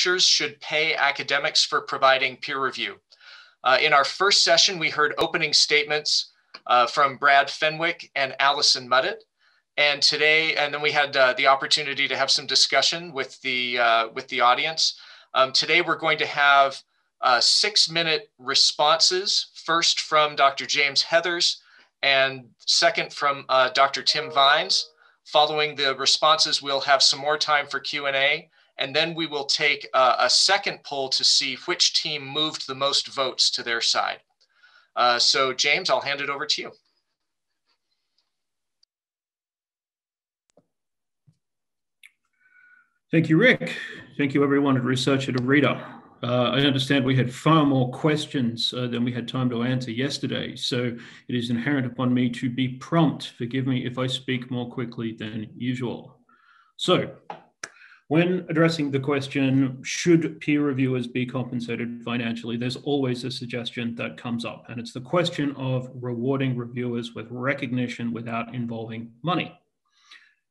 publishers should pay academics for providing peer review. Uh, in our first session, we heard opening statements uh, from Brad Fenwick and Alison Mudditt. And today, and then we had uh, the opportunity to have some discussion with the, uh, with the audience. Um, today, we're going to have uh, six minute responses, first from Dr. James Heathers and second from uh, Dr. Tim Vines. Following the responses, we'll have some more time for Q&A, and then we will take a, a second poll to see which team moved the most votes to their side. Uh, so James, I'll hand it over to you. Thank you, Rick. Thank you, everyone at Researcher to Reader. Uh, I understand we had far more questions uh, than we had time to answer yesterday, so it is inherent upon me to be prompt. Forgive me if I speak more quickly than usual. So, when addressing the question, should peer reviewers be compensated financially, there's always a suggestion that comes up, and it's the question of rewarding reviewers with recognition without involving money.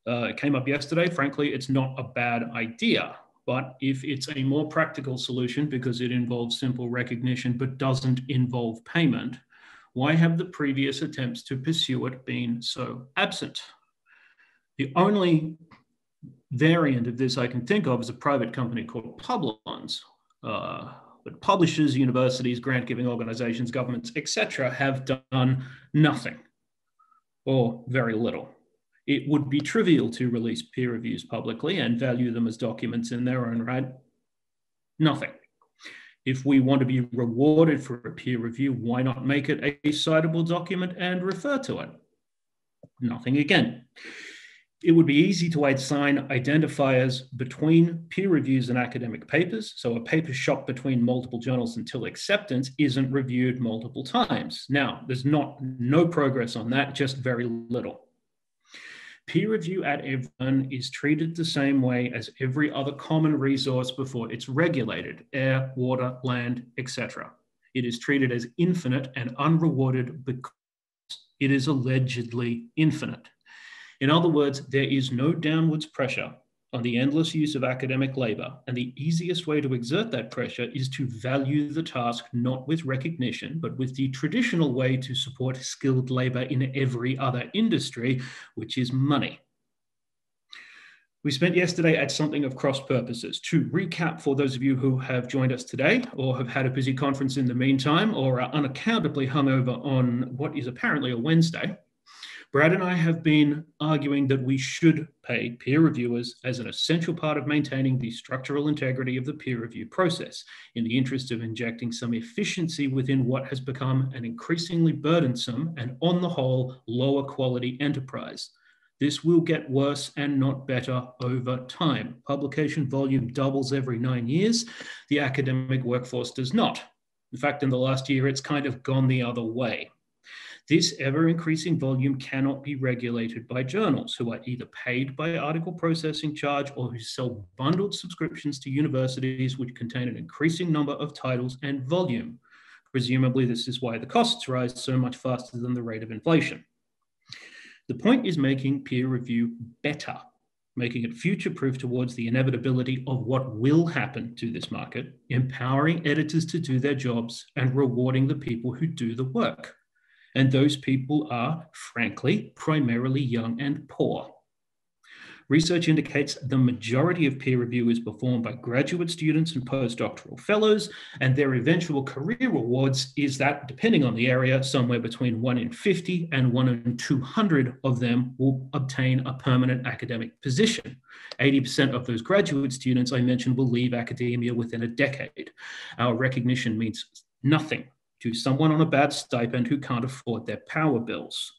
Uh, it came up yesterday. Frankly, it's not a bad idea. But if it's a more practical solution because it involves simple recognition but doesn't involve payment, why have the previous attempts to pursue it been so absent? The only variant of this I can think of is a private company called Publons. Uh, but publishers, universities, grant giving organizations, governments, etc., have done nothing or very little it would be trivial to release peer reviews publicly and value them as documents in their own right. Nothing. If we want to be rewarded for a peer review, why not make it a citable document and refer to it? Nothing again. It would be easy to assign identifiers between peer reviews and academic papers. So a paper shot between multiple journals until acceptance isn't reviewed multiple times. Now, there's not no progress on that, just very little. Peer review at EVN is treated the same way as every other common resource before it's regulated, air, water, land, etc. It is treated as infinite and unrewarded because it is allegedly infinite. In other words, there is no downwards pressure on the endless use of academic labor. And the easiest way to exert that pressure is to value the task not with recognition, but with the traditional way to support skilled labor in every other industry, which is money. We spent yesterday at something of cross purposes. To recap for those of you who have joined us today or have had a busy conference in the meantime or are unaccountably hungover on what is apparently a Wednesday, Brad and I have been arguing that we should pay peer reviewers as an essential part of maintaining the structural integrity of the peer review process in the interest of injecting some efficiency within what has become an increasingly burdensome and, on the whole, lower quality enterprise. This will get worse and not better over time. Publication volume doubles every nine years. The academic workforce does not. In fact, in the last year, it's kind of gone the other way. This ever increasing volume cannot be regulated by journals who are either paid by article processing charge or who sell bundled subscriptions to universities which contain an increasing number of titles and volume. Presumably, this is why the costs rise so much faster than the rate of inflation. The point is making peer review better, making it future proof towards the inevitability of what will happen to this market, empowering editors to do their jobs, and rewarding the people who do the work. And those people are, frankly, primarily young and poor. Research indicates the majority of peer review is performed by graduate students and postdoctoral fellows, and their eventual career rewards is that, depending on the area, somewhere between 1 in 50 and 1 in 200 of them will obtain a permanent academic position. 80% of those graduate students I mentioned will leave academia within a decade. Our recognition means nothing to someone on a bad stipend who can't afford their power bills.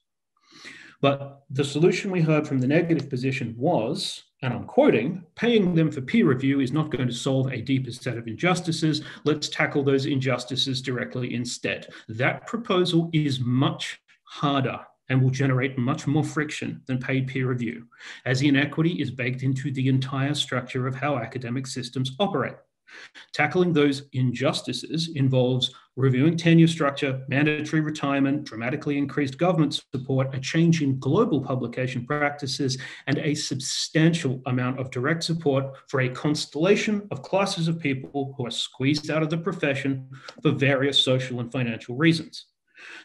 But the solution we heard from the negative position was, and I'm quoting, paying them for peer review is not going to solve a deeper set of injustices. Let's tackle those injustices directly instead. That proposal is much harder and will generate much more friction than paid peer review, as inequity is baked into the entire structure of how academic systems operate. Tackling those injustices involves reviewing tenure structure, mandatory retirement, dramatically increased government support, a change in global publication practices, and a substantial amount of direct support for a constellation of classes of people who are squeezed out of the profession for various social and financial reasons.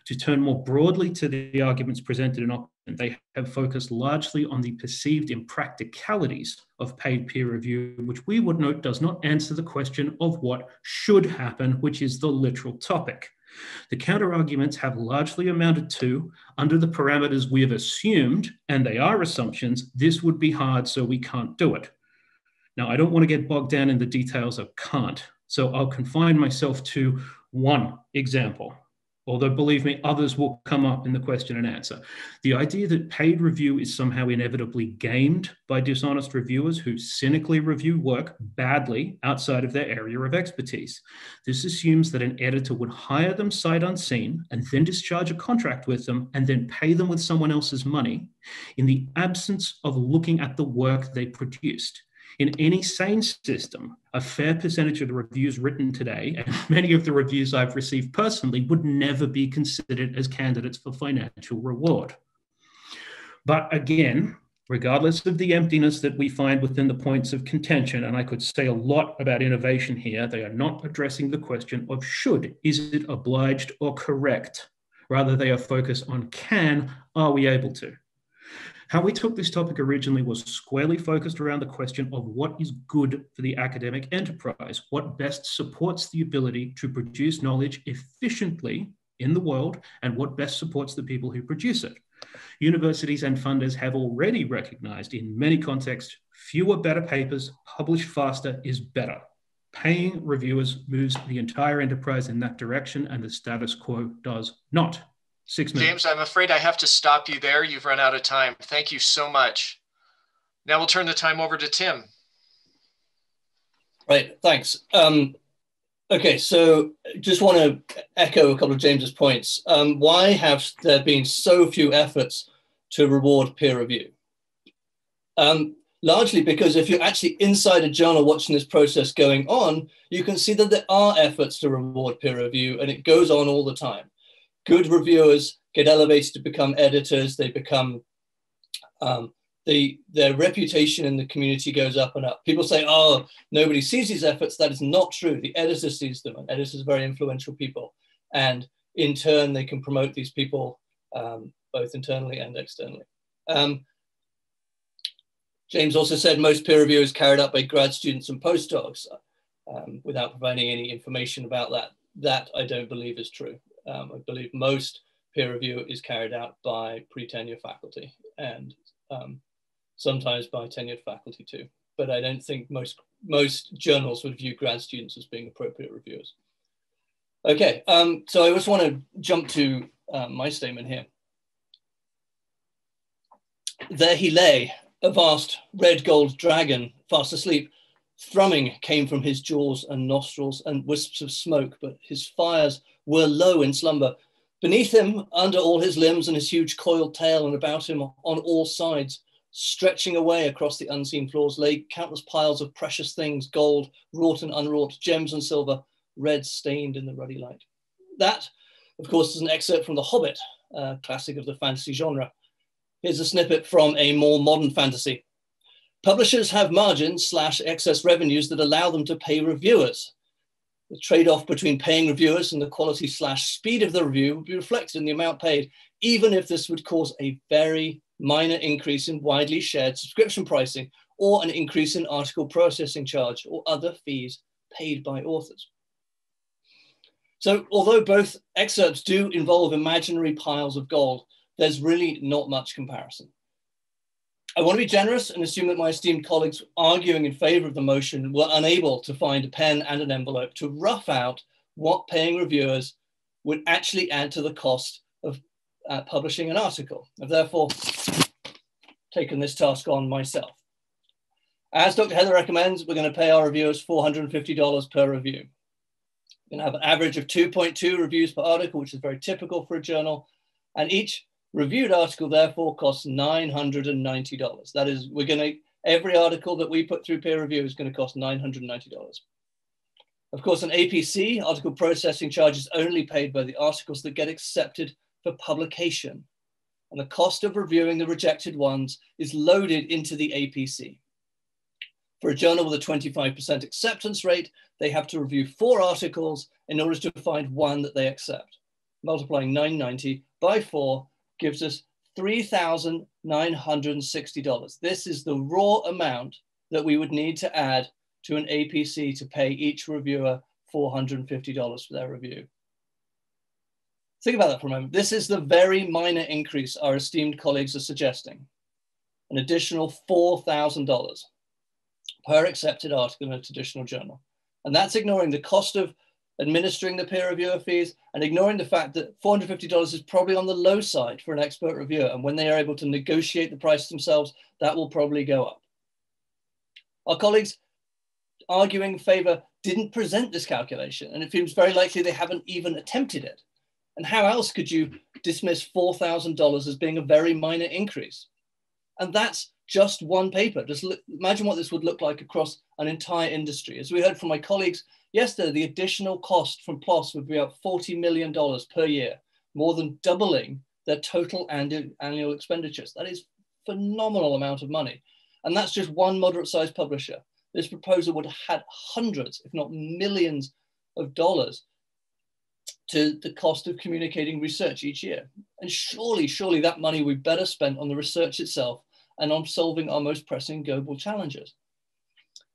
To turn more broadly to the arguments presented in opposition, they have focused largely on the perceived impracticalities of paid peer review, which we would note does not answer the question of what should happen, which is the literal topic. The counter arguments have largely amounted to, under the parameters we have assumed, and they are assumptions, this would be hard, so we can't do it. Now, I don't want to get bogged down in the details of can't, so I'll confine myself to one example although believe me, others will come up in the question and answer. The idea that paid review is somehow inevitably gamed by dishonest reviewers who cynically review work badly outside of their area of expertise. This assumes that an editor would hire them sight unseen and then discharge a contract with them and then pay them with someone else's money in the absence of looking at the work they produced. In any sane system, a fair percentage of the reviews written today, and many of the reviews I've received personally, would never be considered as candidates for financial reward. But again, regardless of the emptiness that we find within the points of contention, and I could say a lot about innovation here, they are not addressing the question of should, is it obliged or correct? Rather, they are focused on can, are we able to? How we took this topic originally was squarely focused around the question of what is good for the academic enterprise, what best supports the ability to produce knowledge efficiently in the world, and what best supports the people who produce it. Universities and funders have already recognized in many contexts fewer better papers published faster is better. Paying reviewers moves the entire enterprise in that direction, and the status quo does not. Six minutes. James, I'm afraid I have to stop you there. You've run out of time. Thank you so much. Now we'll turn the time over to Tim. Right, thanks. Um, okay, so just want to echo a couple of James's points. Um, why have there been so few efforts to reward peer review? Um, largely because if you're actually inside a journal watching this process going on, you can see that there are efforts to reward peer review and it goes on all the time good reviewers get elevated to become editors. They become, um, their reputation in the community goes up and up. People say, oh, nobody sees these efforts. That is not true. The editor sees them, and editors are very influential people. And in turn, they can promote these people um, both internally and externally. Um, James also said most peer review is carried out by grad students and postdocs um, without providing any information about that. That I don't believe is true. Um, I believe most peer review is carried out by pre-tenure faculty and um, sometimes by tenured faculty too. But I don't think most, most journals would view grad students as being appropriate reviewers. Okay, um, so I just want to jump to uh, my statement here. There he lay, a vast red gold dragon, fast asleep. Thrumming came from his jaws and nostrils and wisps of smoke, but his fires were low in slumber. Beneath him, under all his limbs and his huge coiled tail, and about him on all sides, stretching away across the unseen floors, lay countless piles of precious things gold, wrought and unwrought, gems and silver, red stained in the ruddy light. That, of course, is an excerpt from The Hobbit, a classic of the fantasy genre. Here's a snippet from a more modern fantasy. Publishers have margins slash excess revenues that allow them to pay reviewers the trade-off between paying reviewers and the quality slash speed of the review would be reflected in the amount paid, even if this would cause a very minor increase in widely shared subscription pricing or an increase in article processing charge or other fees paid by authors. So although both excerpts do involve imaginary piles of gold, there's really not much comparison. I want to be generous and assume that my esteemed colleagues arguing in favor of the motion were unable to find a pen and an envelope to rough out what paying reviewers would actually add to the cost of uh, publishing an article. I've therefore taken this task on myself. As Dr. Heather recommends, we're going to pay our reviewers $450 per review. We're going to have an average of 2.2 reviews per article, which is very typical for a journal, and each Reviewed article therefore costs $990. That is, we're going to, every article that we put through peer review is going to cost $990. Of course, an APC, article processing charge, is only paid by the articles that get accepted for publication. And the cost of reviewing the rejected ones is loaded into the APC. For a journal with a 25% acceptance rate, they have to review four articles in order to find one that they accept. Multiplying 990 by four gives us $3,960. This is the raw amount that we would need to add to an APC to pay each reviewer $450 for their review. Think about that for a moment. This is the very minor increase our esteemed colleagues are suggesting, an additional $4,000 per accepted article in a traditional journal. And that's ignoring the cost of administering the peer reviewer fees and ignoring the fact that $450 is probably on the low side for an expert reviewer. And when they are able to negotiate the price themselves, that will probably go up. Our colleagues arguing in favor didn't present this calculation, and it seems very likely they haven't even attempted it. And how else could you dismiss $4,000 as being a very minor increase? And that's just one paper. Just look, imagine what this would look like across an entire industry. As we heard from my colleagues yesterday, the additional cost from PLOS would be up $40 million per year, more than doubling their total annual expenditures. That is phenomenal amount of money. And that's just one moderate sized publisher. This proposal would have had hundreds, if not millions of dollars to the cost of communicating research each year. And surely, surely that money be better spent on the research itself and on solving our most pressing global challenges.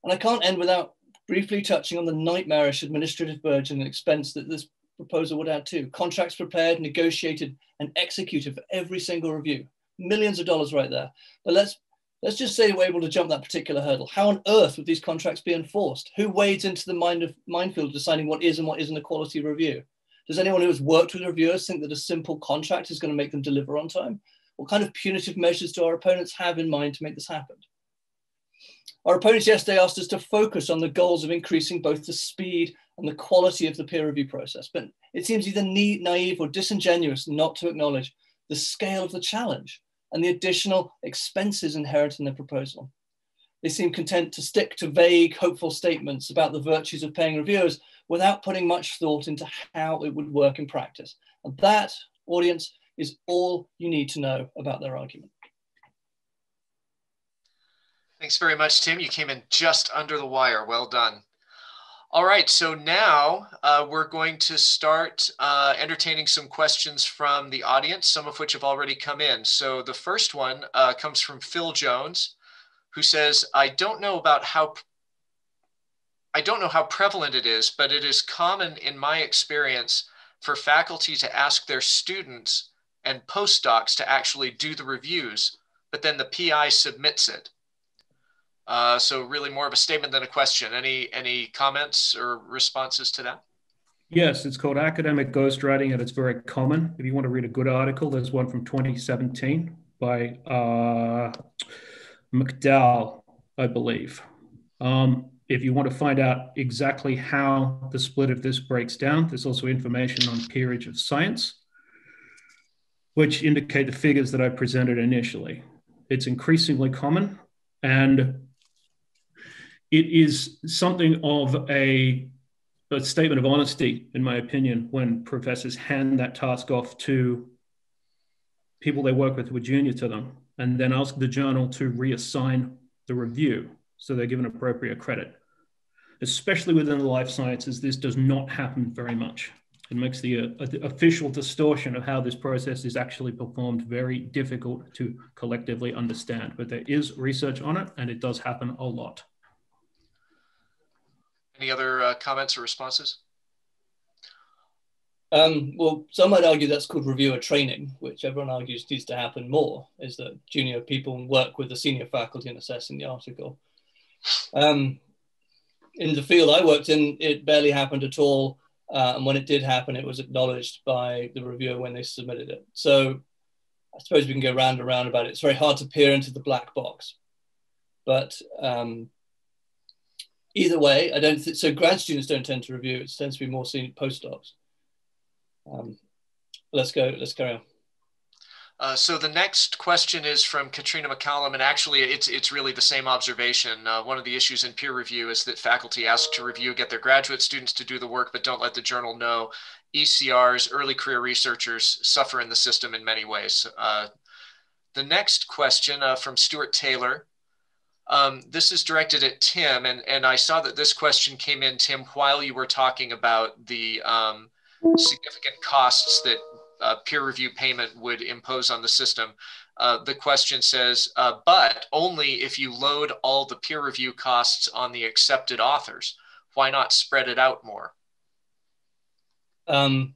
And I can't end without briefly touching on the nightmarish administrative burden and expense that this proposal would add to. Contracts prepared, negotiated, and executed for every single review. Millions of dollars right there. But let's let's just say we're able to jump that particular hurdle. How on earth would these contracts be enforced? Who wades into the mind of minefield deciding what is and what isn't a quality review? Does anyone who has worked with reviewers think that a simple contract is going to make them deliver on time? What kind of punitive measures do our opponents have in mind to make this happen? Our opponents yesterday asked us to focus on the goals of increasing both the speed and the quality of the peer review process, but it seems either naive or disingenuous not to acknowledge the scale of the challenge and the additional expenses inherent in the proposal. They seem content to stick to vague, hopeful statements about the virtues of paying reviewers without putting much thought into how it would work in practice. And that, audience, is all you need to know about their argument. Thanks very much, Tim. You came in just under the wire. Well done. All right, so now uh, we're going to start uh, entertaining some questions from the audience, some of which have already come in. So the first one uh, comes from Phil Jones, who says, I don't know about how I don't know how prevalent it is, but it is common in my experience for faculty to ask their students and postdocs to actually do the reviews, but then the PI submits it. Uh, so really more of a statement than a question. Any any comments or responses to that? Yes, it's called academic ghostwriting, and it's very common. If you want to read a good article, there's one from 2017 by uh, McDowell, I believe. Um, if you want to find out exactly how the split of this breaks down, there's also information on Peerage of Science which indicate the figures that I presented initially. It's increasingly common and it is something of a, a statement of honesty, in my opinion, when professors hand that task off to people they work with who are junior to them and then ask the journal to reassign the review so they're given appropriate credit. Especially within the life sciences, this does not happen very much. It makes the, uh, the official distortion of how this process is actually performed very difficult to collectively understand. But there is research on it, and it does happen a lot. Any other uh, comments or responses? Um, well, some might argue that's called reviewer training, which everyone argues needs to happen more, is that junior people work with the senior faculty in assessing the article. Um, in the field I worked in, it barely happened at all. Uh, and when it did happen, it was acknowledged by the reviewer when they submitted it. So I suppose we can go round and round about it. It's very hard to peer into the black box. But um, either way, I don't think so. Grad students don't tend to review, it tends to be more senior postdocs. Um, let's go, let's carry on. Uh, so the next question is from Katrina McCallum, and actually it's, it's really the same observation. Uh, one of the issues in peer review is that faculty ask to review, get their graduate students to do the work, but don't let the journal know. ECRs, early career researchers, suffer in the system in many ways. Uh, the next question uh, from Stuart Taylor. Um, this is directed at Tim, and, and I saw that this question came in, Tim, while you were talking about the um, significant costs that uh, peer review payment would impose on the system. Uh, the question says, uh, but only if you load all the peer review costs on the accepted authors. Why not spread it out more? Um,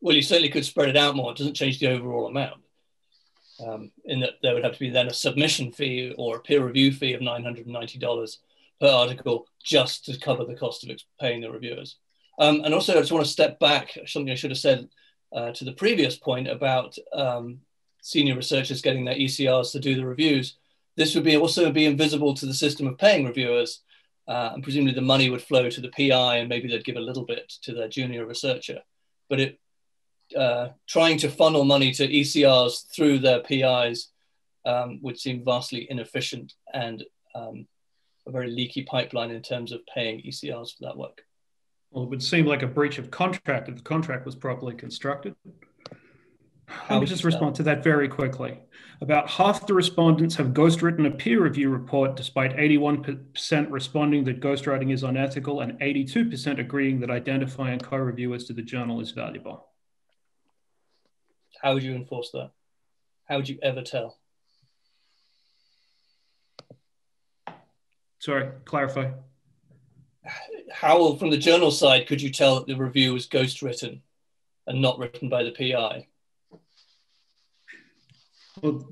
well, you certainly could spread it out more. It doesn't change the overall amount. Um, in that there would have to be then a submission fee or a peer review fee of $990 per article just to cover the cost of paying the reviewers. Um, and also, I just want to step back, something I should have said uh, to the previous point about um, senior researchers getting their ECRs to do the reviews, this would be also be invisible to the system of paying reviewers, uh, and presumably the money would flow to the PI, and maybe they'd give a little bit to their junior researcher. But it uh, trying to funnel money to ECRs through their PIs um, would seem vastly inefficient and um, a very leaky pipeline in terms of paying ECRs for that work. Well, it would seem like a breach of contract if the contract was properly constructed. I'll just respond to that very quickly. About half the respondents have ghostwritten a peer review report, despite 81% responding that ghostwriting is unethical and 82% agreeing that identifying co reviewers to the journal is valuable. How would you enforce that? How would you ever tell? Sorry, clarify how, from the journal side, could you tell that the review was ghostwritten and not written by the PI? Well,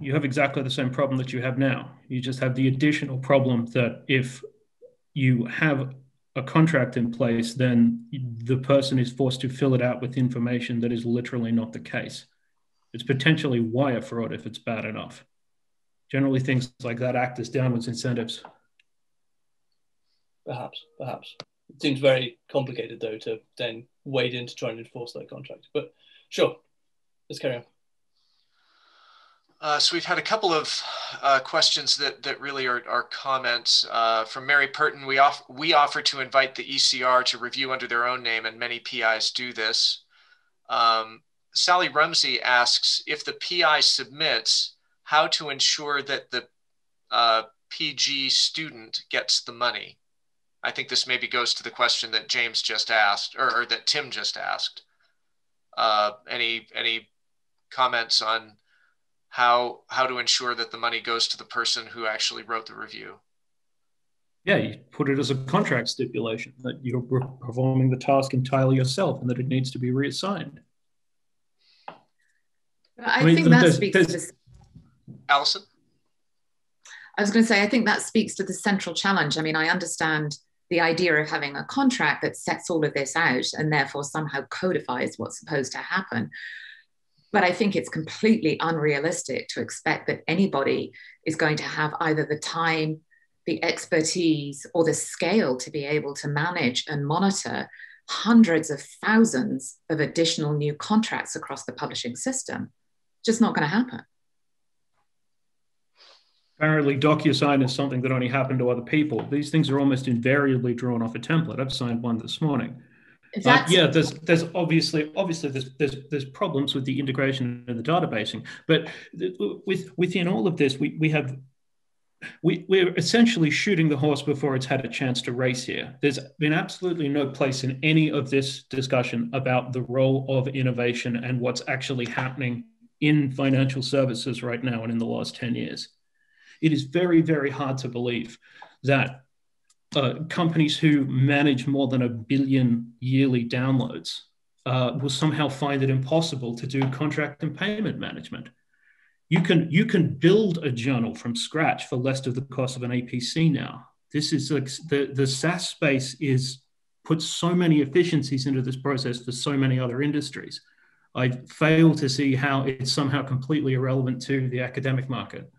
you have exactly the same problem that you have now. You just have the additional problem that if you have a contract in place, then the person is forced to fill it out with information that is literally not the case. It's potentially wire fraud if it's bad enough. Generally, things like that act as downwards incentives perhaps, perhaps. It seems very complicated though to then wade in to try and enforce that contract. But sure, let's carry on. Uh, so we've had a couple of uh, questions that, that really are, are comments uh, from Mary Purton. We, off, we offer to invite the ECR to review under their own name, and many PIs do this. Um, Sally Rumsey asks if the PI submits, how to ensure that the uh, PG student gets the money. I think this maybe goes to the question that James just asked, or, or that Tim just asked. Uh, any any comments on how how to ensure that the money goes to the person who actually wrote the review? Yeah, you put it as a contract stipulation that you're performing the task entirely yourself and that it needs to be reassigned. I, I mean, think that speaks there's, to Alison. I was going to say, I think that speaks to the central challenge. I mean, I understand the idea of having a contract that sets all of this out and therefore somehow codifies what's supposed to happen. But I think it's completely unrealistic to expect that anybody is going to have either the time, the expertise, or the scale to be able to manage and monitor hundreds of thousands of additional new contracts across the publishing system. Just not going to happen apparently DocuSign is something that only happened to other people. These things are almost invariably drawn off a template. I've signed one this morning. Uh, yeah, there's there's obviously obviously there's, there's there's problems with the integration and the databasing, but with within all of this, we we have we, we're essentially shooting the horse before it's had a chance to race here. There's been absolutely no place in any of this discussion about the role of innovation and what's actually happening in financial services right now and in the last 10 years it is very, very hard to believe that uh, companies who manage more than a billion yearly downloads uh, will somehow find it impossible to do contract and payment management. You can, you can build a journal from scratch for less of the cost of an APC now. This is like the, the SaaS space is puts so many efficiencies into this process for so many other industries. I fail to see how it's somehow completely irrelevant to the academic market.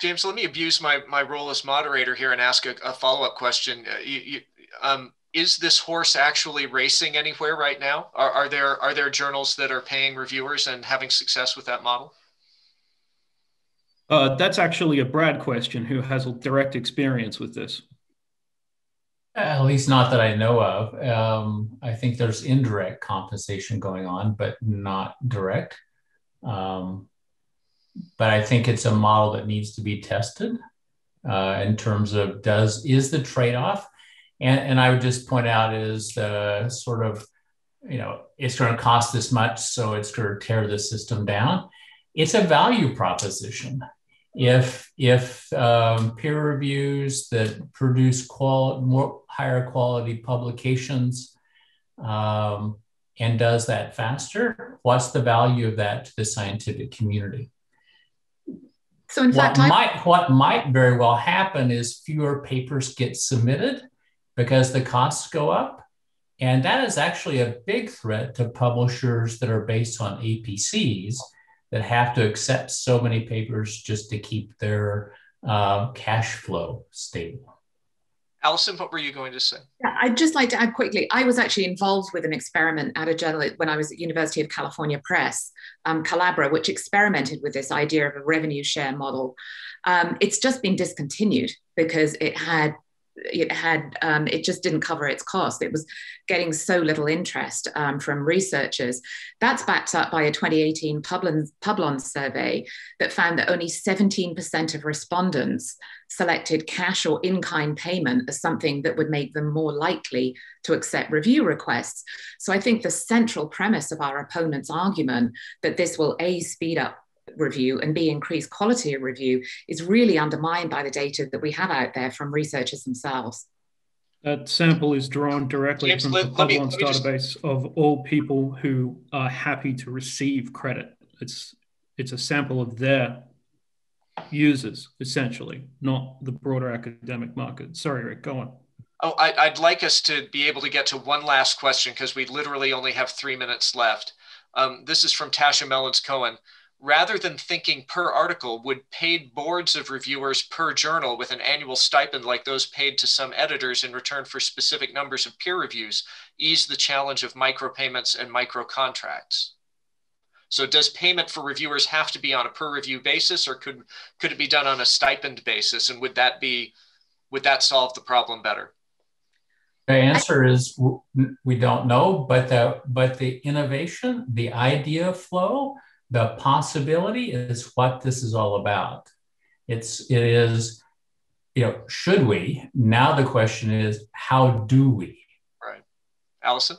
James, let me abuse my, my role as moderator here and ask a, a follow up question. Uh, you, you, um, is this horse actually racing anywhere right now? Are, are there are there journals that are paying reviewers and having success with that model? Uh, that's actually a Brad question who has a direct experience with this. At least not that I know of. Um, I think there's indirect compensation going on, but not direct. Um, but I think it's a model that needs to be tested uh, in terms of does is the trade-off, and and I would just point out is the sort of you know it's going to cost this much, so it's going to tear the system down. It's a value proposition if if um, peer reviews that produce qual- more higher quality publications um, and does that faster, what's the value of that to the scientific community? So in what fact, I- might what might very well happen is fewer papers get submitted because the costs go up, and that is actually a big threat to publishers that are based on APCs that have to accept so many papers just to keep their uh, cash flow stable. Alison, what were you going to say? Yeah, I'd just like to add quickly. I was actually involved with an experiment at a journal when I was at University of California Press, um, Collabra, which experimented with this idea of a revenue share model. Um, it's just been discontinued because it had it had um, it just didn't cover its cost. It was getting so little interest um, from researchers. That's backed up by a 2018 Publon, Publon survey that found that only 17% of respondents selected cash or in-kind payment as something that would make them more likely to accept review requests. So I think the central premise of our opponent's argument that this will a speed up review and B, increased quality of review is really undermined by the data that we have out there from researchers themselves. That sample is drawn directly James, from let- the let me- Publons let me just- database of all people who are happy to receive credit. It's it's a sample of their users, essentially, not the broader academic market. Sorry, Rick, go on. Oh, I, I'd like us to be able to get to one last question because we literally only have three minutes left. Um, this is from Tasha Mellins Cohen. Rather than thinking per article, would paid boards of reviewers per journal with an annual stipend like those paid to some editors in return for specific numbers of peer reviews ease the challenge of micropayments and micro contracts? So does payment for reviewers have to be on a per review basis or could could it be done on a stipend basis and would that be would that solve the problem better? The answer is we don't know, but the but the innovation, the idea flow, the possibility is what this is all about. It's it is, you know, should we? Now the question is, how do we? Right. Allison?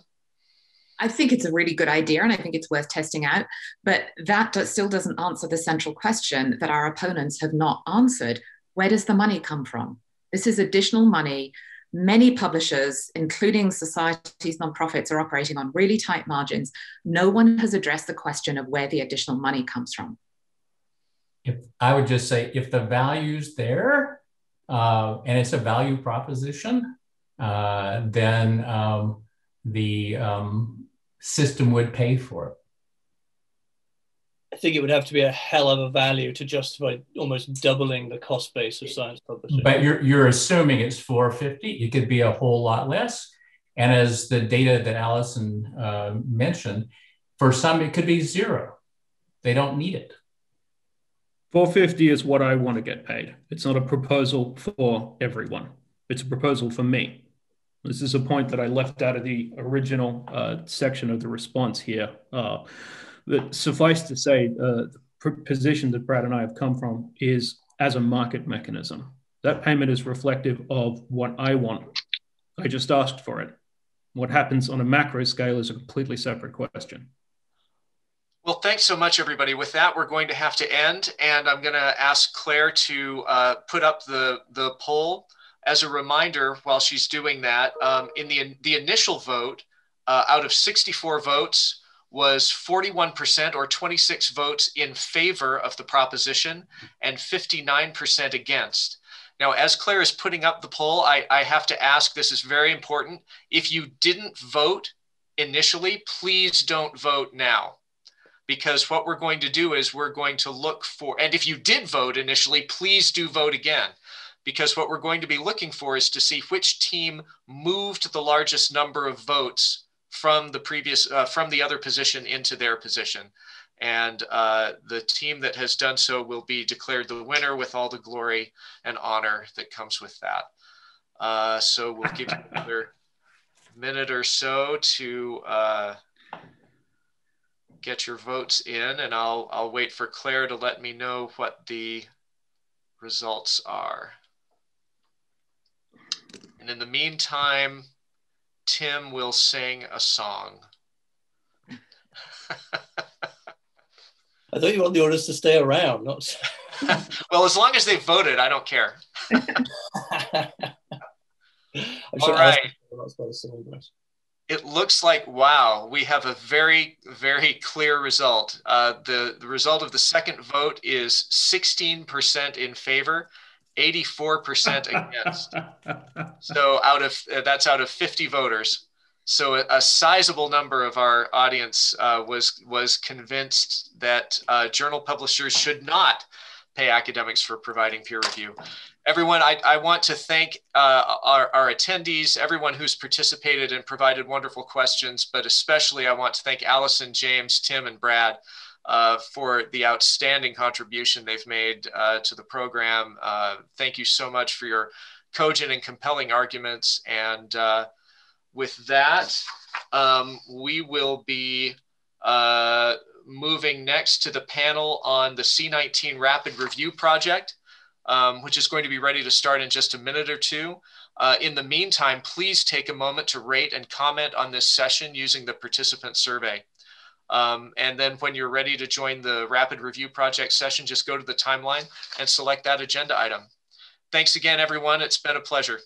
I think it's a really good idea and I think it's worth testing out. But that does, still doesn't answer the central question that our opponents have not answered. Where does the money come from? This is additional money. Many publishers, including societies, nonprofits, are operating on really tight margins. No one has addressed the question of where the additional money comes from. If I would just say, if the value's there, uh, and it's a value proposition, uh, then um, the um, system would pay for it. I think it would have to be a hell of a value to justify almost doubling the cost base of science publishing. But you're you're assuming it's 450. It could be a whole lot less. And as the data that Alison uh, mentioned, for some it could be zero. They don't need it. 450 is what I want to get paid. It's not a proposal for everyone. It's a proposal for me. This is a point that I left out of the original uh, section of the response here. Uh, that suffice to say, uh, the position that Brad and I have come from is as a market mechanism. That payment is reflective of what I want. I just asked for it. What happens on a macro scale is a completely separate question. Well, thanks so much, everybody. With that, we're going to have to end, and I'm going to ask Claire to uh, put up the the poll. As a reminder, while she's doing that, um, in the the initial vote, uh, out of 64 votes, was 41% or 26 votes in favor of the proposition and 59% against. Now, as Claire is putting up the poll, I, I have to ask this is very important. If you didn't vote initially, please don't vote now because what we're going to do is we're going to look for, and if you did vote initially, please do vote again because what we're going to be looking for is to see which team moved the largest number of votes from the previous, uh, from the other position into their position. And uh, the team that has done so will be declared the winner with all the glory and honor that comes with that. Uh, so we'll give you another minute or so to uh, get your votes in and I'll, I'll wait for Claire to let me know what the results are. And in the meantime, Tim will sing a song. I thought you wanted the orders to stay around, not. well, as long as they voted, I don't care. All right. It looks like, wow, we have a very, very clear result. Uh, the, the result of the second vote is 16% in favor, 84% against. so out of that's out of 50 voters. So a, a sizable number of our audience uh, was was convinced that uh, journal publishers should not pay academics for providing peer review. Everyone, I, I want to thank uh, our, our attendees, everyone who's participated and provided wonderful questions, but especially I want to thank Alison, James, Tim, and Brad uh, for the outstanding contribution they've made uh, to the program. Uh, thank you so much for your cogent and compelling arguments. And uh, with that, um, we will be uh, moving next to the panel on the C19 Rapid Review Project, um, which is going to be ready to start in just a minute or two. Uh, in the meantime, please take a moment to rate and comment on this session using the participant survey. Um, and then when you're ready to join the Rapid Review Project session, just go to the timeline and select that agenda item. Thanks again, everyone. It's been a pleasure.